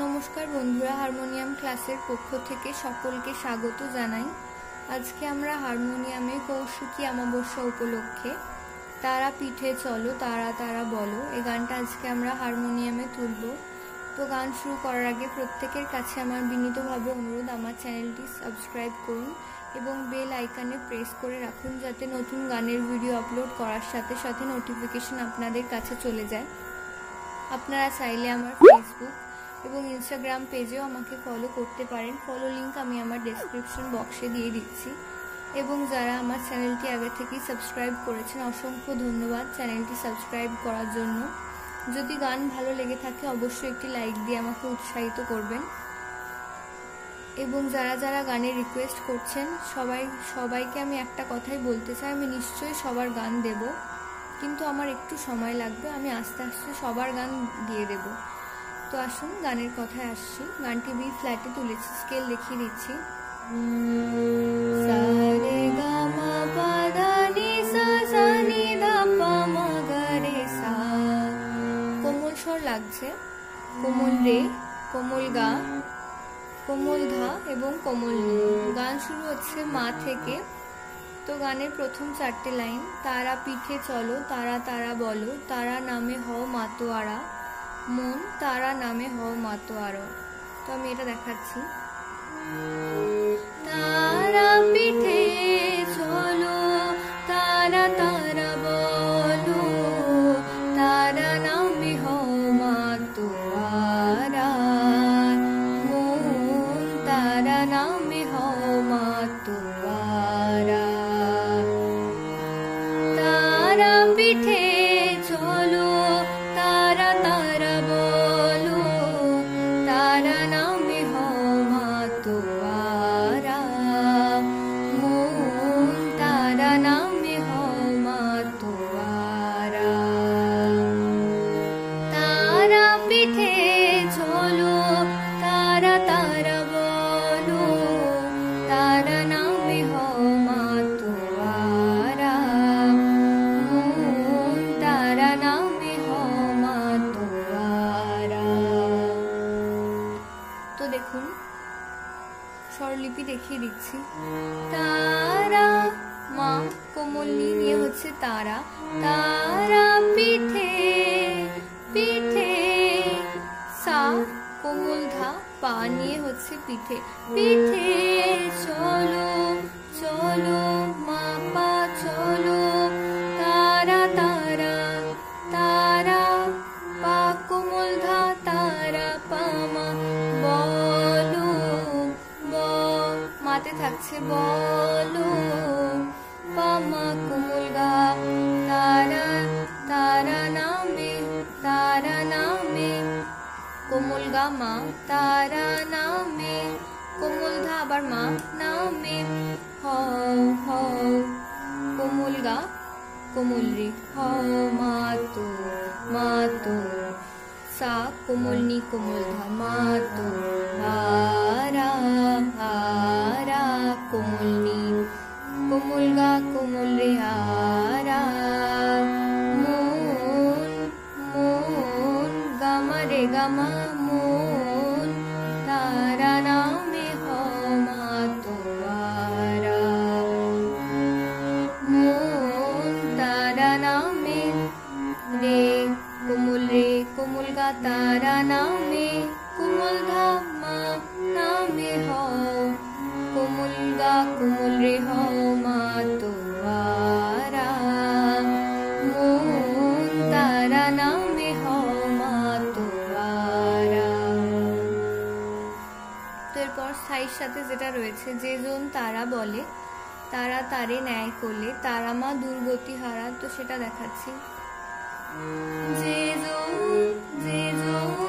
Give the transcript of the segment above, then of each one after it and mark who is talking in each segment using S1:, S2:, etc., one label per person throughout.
S1: নমস্কার বন্ধুরা, হারমোনিয়াম ক্লাসের পক্ষ থেকে সকলকে স্বাগত জানাই। আজকে আমরা হারমোনিয়ামে কৌশিকী অমাবস্যা উপলক্ষে তারা পিঠে চলো, তারা তারা বলো। এই গানটা আজকে আমরা হারমোনিয়ামে তুলব। তো গান শুরু করার আগে প্রত্যেকের কাছে আমার বিনীতভাবে অনুরোধ, আমার চ্যানেলটি সাবস্ক্রাইব করুন এবং বেল আইকনে প্রেস করে রাখুন যাতে নতুন গানের ভিডিও আপলোড করার সাথে সাথে নোটিফিকেশন আপনাদের কাছে চলে যায়। আপনারা চাইলে আমার ফেসবুক এবং ইনস্টাগ্রাম পেজেও আমাকে ফলো করতে পারেন। ফলো লিঙ্ক আমি আমার ডেসক্রিপশন বক্সে দিয়ে দিচ্ছি। এবং যারা আমার চ্যানেলটি আগে থেকেই সাবস্ক্রাইব করেছেন, অসংখ্য ধন্যবাদ চ্যানেলটি সাবস্ক্রাইব করার জন্য। যদি গান ভালো লেগে থাকে, অবশ্যই একটি লাইক দিয়ে আমাকে উৎসাহিত করবেন। এবং যারা যারা গানে রিকোয়েস্ট করছেন, সবাই, সবাইকে আমি একটা কথাই বলতে চাই, আমি নিশ্চয়ই সবার গান দেব। কিন্তু আমার একটু সময় লাগবে, আমি আস্তে আস্তে সবার গান দিয়ে দেব। তো আসুন, গানের কথায় আসছি। গানটি বি ফ্ল্যাটে তুলেছি স্কেল দেখিয়ে দিচ্ছি। সা সা নি গা রে সা। কোমল স্বর লাগছে। কোমল রে, কোমল গা, কোমল ধা এবং কোমল গান শুরু হচ্ছে মা থেকে। তো গানের প্রথম চারটে লাইন, তারা পিঠে চলো, তারা তারা বলো, তারা নামে হও মাতোয়ারা। মন তারা নামে হও আরও। তো আমি এটা দেখাচ্ছি। দিচ্ছি তারা মা কোমলনি নিয়ে হচ্ছে তারা। তারা পিঠে পিঠে, সা কোমল ধা, পা নিয়ে হচ্ছে পিঠে। পিঠে চলো চলো মা পা, চলো। মাতে থাকছে বলো পামা কোমল গা তারা তারা নামে তারা নামে কোমল গা মা তারা নামে কোমল ধা আবার মা নামে হ হ কোমল গা কোমল গা কোমল রে মন গামা তারা নামে হ মা তোয়ারা তারা নামে রে, কোমল তারা নামে হও কোমল গা, কোমল রে হও সাথে যেটা রয়েছে, যে জন তারা বলে, তারা তারে ন্যায় করলে, তারা মা দুর্গতি হারা, তো সেটা দেখাচ্ছি। যে জন যে জন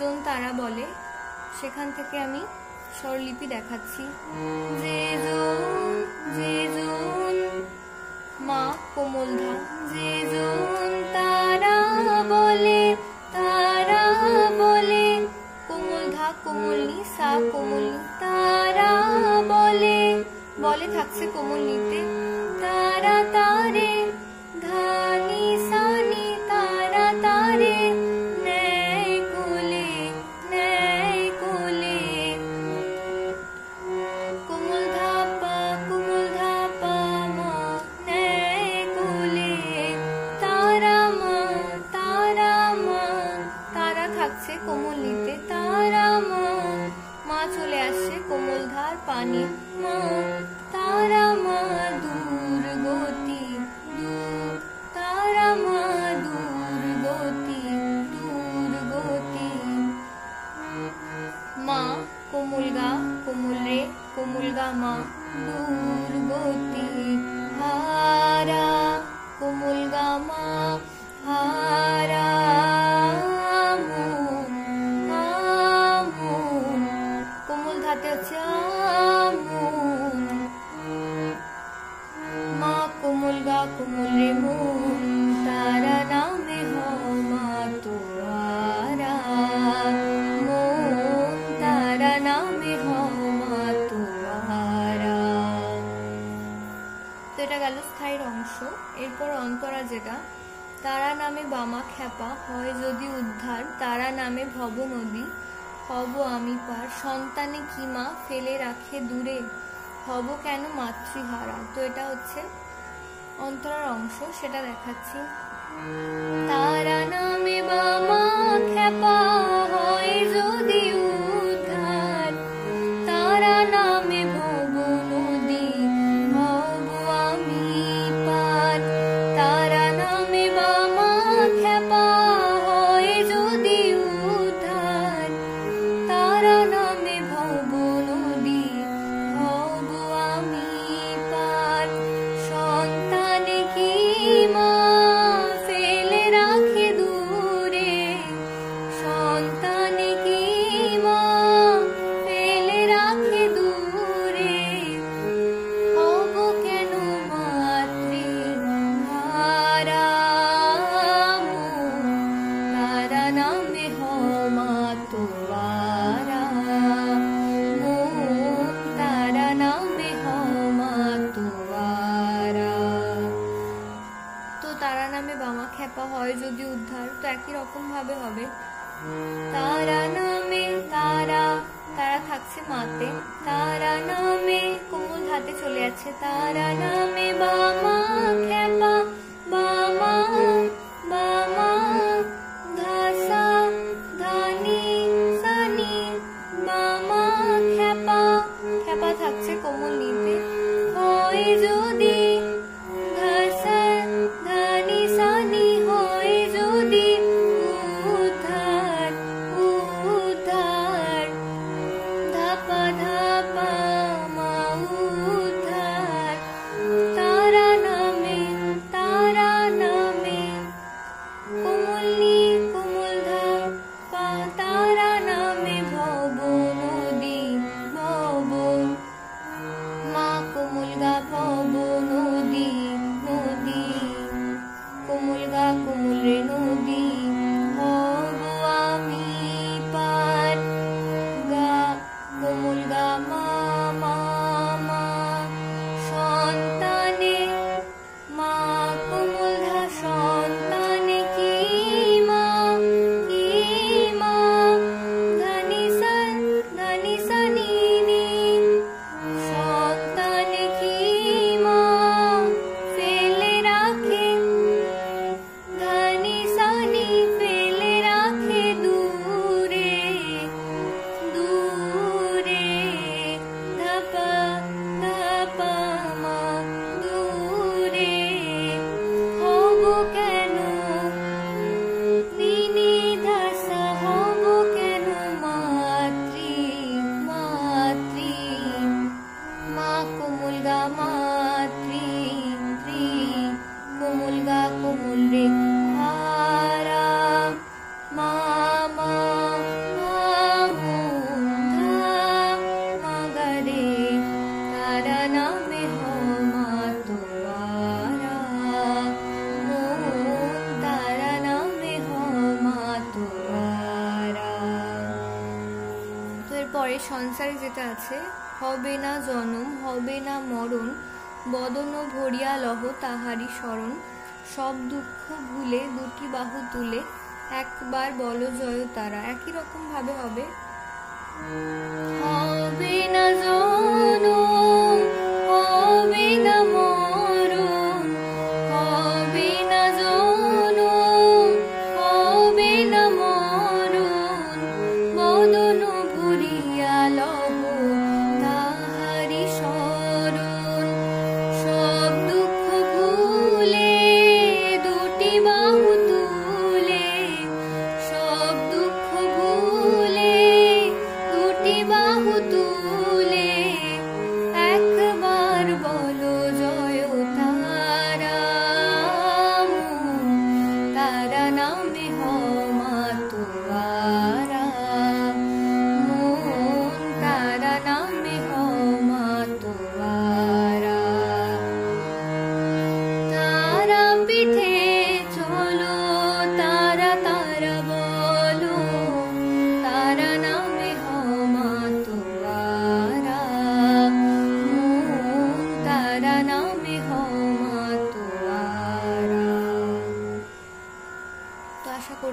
S1: জন তারা বলে, সেখান থেকে আমি স্বরলিপি দেখাচ্ছি। যে জন যে জন, মা কোমলধা যে জন তারা বলে তারা বলে কোমলধা কোমলনি সা কোমলনি তারা বলে বলে থাকছে কোমলনিতে চলে আসছে কোমল পানি। মা, তারা মা তারা মা মা কোমলগা কোমল রে কোমলগা মা দূর গতি হারা কোমলগা মা হারা এটা গেল স্থায়ীর অংশ। এরপর অন্তরা যেটা তারা নামে বামা খ্যাপা, হয় যদি উদ্ধার, তারা নামে ভব নদী। হব আমি পার, সন্তানে কি মা ফেলে রাখে দূরে? হব কেন মাতৃহারা? তো এটা হচ্ছে অন্তরার অংশ, সেটা দেখাচ্ছি। তারা নামে হয় যদি উদ্ধার, তো একই রকম ভাবে হবে। তারা নামে তারা তারা থাকছে মাতে। তারা নামে কোমল হাতে চলে যাচ্ছে। তারা নামে বামা খেপা সংসারে যেটা আছে, হবে না জনম, হবে না মরণ, বদন ভরিয়া লহ তাহারি স্মরণ সব দুঃখ ভুলে দুটি বাহু তুলে, একবার বল জয় তারা। একই রকম ভাবে হবে।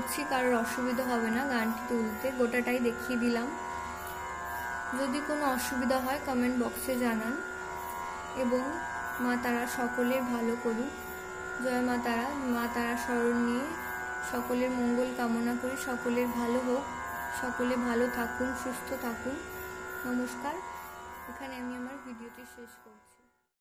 S1: করছি কারোর অসুবিধা হবে না গানটি তুলতে। গোটাটাই দেখিয়ে দিলাম। যদি কোনো অসুবিধা হয় কমেন্ট বক্সে জানান। এবং মা তারা সকলের ভালো করুক। জয় মা তারা। মা তারা স্মরণ নিয়ে সকলের মঙ্গল কামনা করি। সকলের ভালো হোক। সকলে ভালো থাকুন, সুস্থ থাকুন। নমস্কার। এখানে আমি আমার ভিডিওটি শেষ করছি।